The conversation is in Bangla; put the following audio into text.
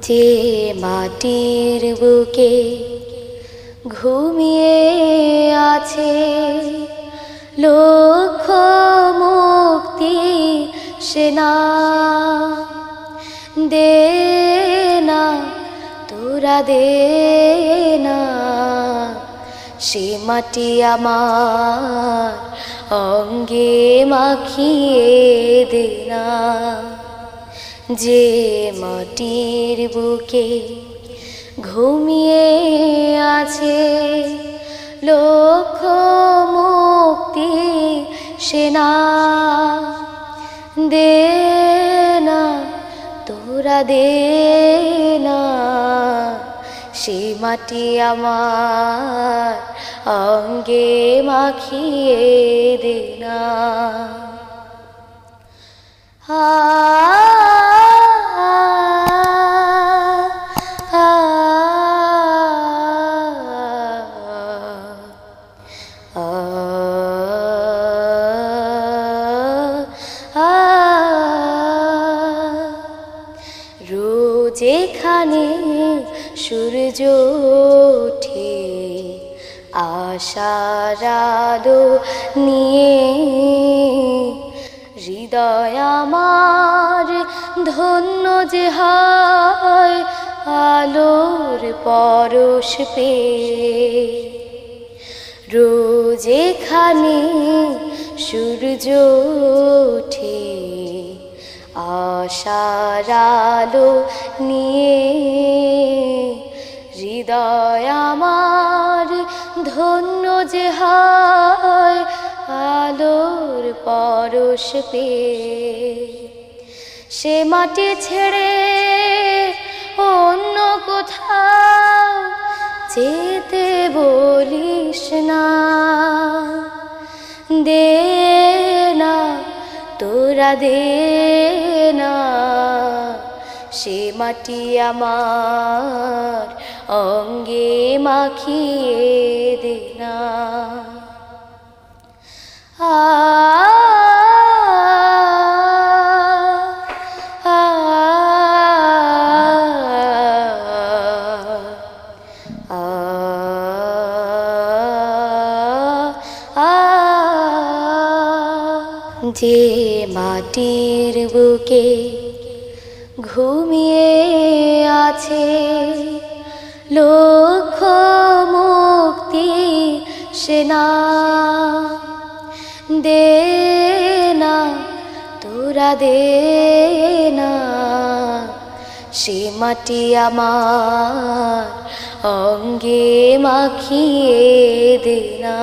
যে মাটির বুকে ঘুমিয়ে আছে লক্ষ মুক্তি সেনা দে তোরা দে না, সে মাটি আমার অঙ্গে মাখিয়ে দে না। যে মাটির বুকে ঘুমিয়ে আছে লক্ষ মুক্তি সেনা দে না, তোরা দে না। সে মাটি আমার অঙ্গে মাখিয়ে দে না। এখানে সূর্য ওঠে, আশার আলো নিয়ে। হৃদয় আমার ধন্য যে হয়, আলোর পরশ পে রোজ এখানে সূর্য ওঠে। আলো নিয়ে হৃদয় আমার ধন্য যে হয় আলোর পরশ পে সে মাটি ছেড়ে অন্য কোথাও যেতে বলিস না। দে দে না সে মাটি আমার অঙ্গে মাখিয়ে দে না। আ যে মাটির বুকে ঘুমিয়ে আছে লক্ষ মুক্তি সেনা দে না, তোরা দে না, সে মাটি আমার অঙ্গে মাখিয়ে দে না।